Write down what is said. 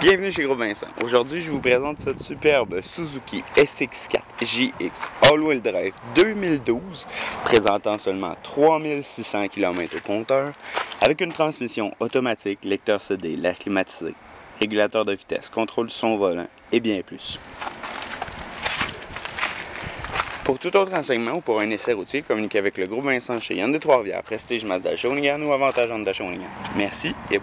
Bienvenue chez Gros Vincent. Aujourd'hui, je vous présente cette superbe Suzuki SX4 GX All-Wheel Drive 2012, présentant seulement 3600 km au compteur, avec une transmission automatique, lecteur CD, l'air climatisé, régulateur de vitesse, contrôle son volant et bien plus. Pour tout autre renseignement ou pour un essai routier, communiquez avec le groupe Vincent chez Yann de Trois-Rivières, Prestige Mazda Shawinigan ou Avantage Honda Shawinigan. Merci et bonne